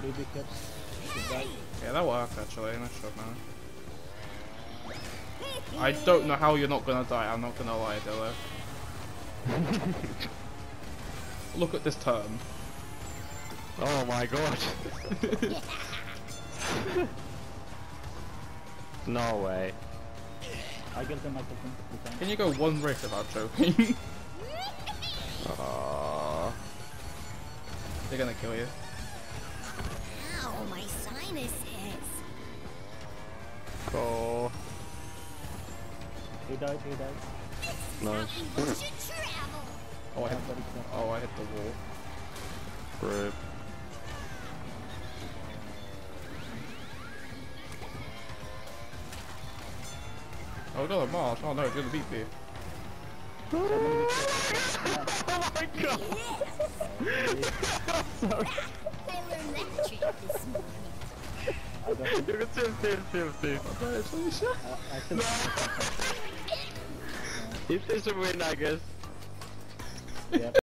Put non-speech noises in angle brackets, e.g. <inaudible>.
Three wickets. Good guy. Yeah, that worked actually. Nice shot, man. I don't know how you're not gonna die. I'm not gonna lie, Dilla. <laughs> Look at this turn. Oh my god. <laughs> no way. I get him, I get him. Can. Can you go one race without choking? Aww. <laughs> They're gonna kill you. Ow, my. Go. He died, he died. Nice. We should travel. <laughs> Oh, I hit. Very close. Oh, I hit the wall. Rip. Oh, we got a. Oh no, it's gonna beat me. oh my god! I, I still It is a win, I guess.